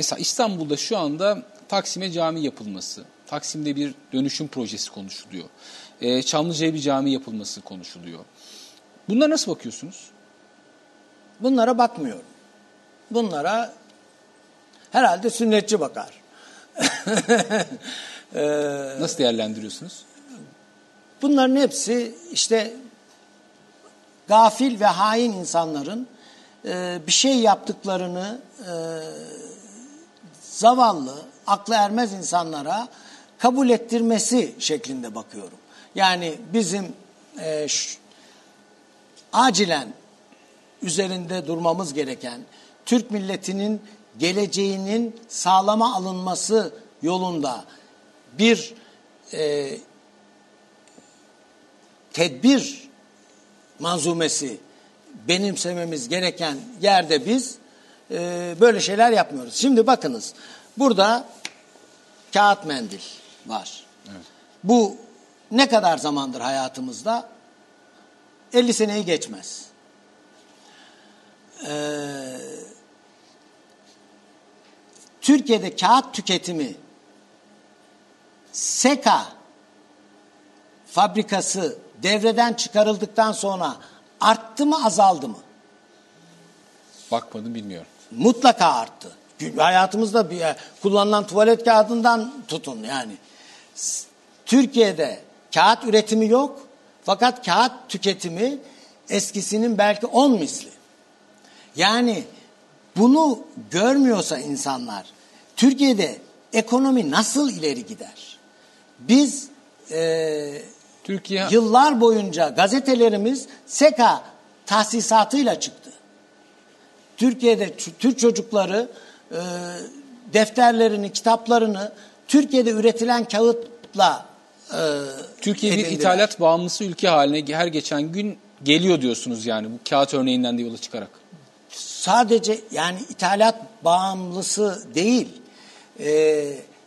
Mesela İstanbul'da şu anda Taksim'e cami yapılması, Taksim'de bir dönüşüm projesi konuşuluyor. Ee, Çamlıca'ya bir cami yapılması konuşuluyor. Bunlara nasıl bakıyorsunuz? Bunlara bakmıyorum. Bunlara herhalde sünnetçi bakar. Nasıl değerlendiriyorsunuz? Bunların hepsi işte gafil ve hain insanların e, bir şey yaptıklarını e, zavallı, aklı ermez insanlara kabul ettirmesi şeklinde bakıyorum. Yani bizim e, ş- acilen üzerinde durmamız gereken Türk milletinin geleceğinin sağlama alınması yolunda bir e, tedbir manzumesi benimsememiz gereken yerde biz e, böyle şeyler yapmıyoruz. Şimdi bakınız burada kağıt mendil var. Bu ne kadar zamandır hayatımızda? 50 seneyi geçmez. Ee, Türkiye'de kağıt tüketimi SEKA fabrikası devreden çıkarıldıktan sonra arttı mı azaldı mı? Bakmadım bilmiyorum. Mutlaka arttı. Hayatımızda bir kullanılan tuvalet kağıdından tutun yani. Türkiye'de kağıt üretimi yok fakat kağıt tüketimi eskisinin belki 10 misli. Yani bunu görmüyorsa insanlar Türkiye'de ekonomi nasıl ileri gider? Biz eee Türkiye Yıllar boyunca gazetelerimiz SEKA tahsisatıyla çıktı. Türkiye'de Türk çocukları e, defterlerini, kitaplarını Türkiye'de üretilen kağıtla e, Türkiye bir ithalat bağımlısı ülke haline her geçen gün geliyor diyorsunuz yani bu kağıt örneğinden de yola çıkarak. Sadece yani ithalat bağımlısı değil. E,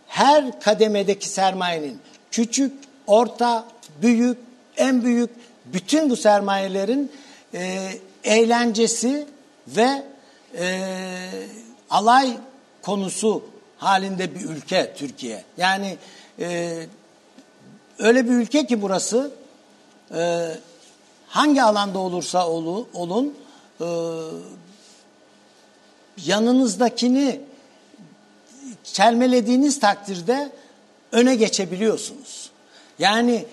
her kademedeki sermayenin küçük, orta, büyük, en büyük bütün bu sermayelerin e, eğlencesi ve e, alay konusu halinde bir ülke Türkiye. Yani e, öyle bir ülke ki burası e, hangi alanda olursa olu, olun e, yanınızdakini çelmelediğiniz takdirde öne geçebiliyorsunuz. Yani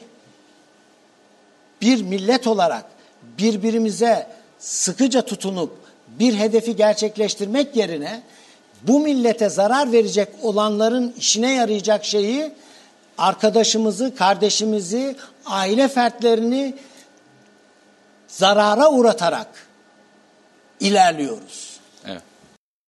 bir millet olarak birbirimize sıkıca tutunup bir hedefi gerçekleştirmek yerine bu millete zarar verecek olanların işine yarayacak şeyi arkadaşımızı, kardeşimizi, aile fertlerini zarara uğratarak ilerliyoruz.